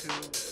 two,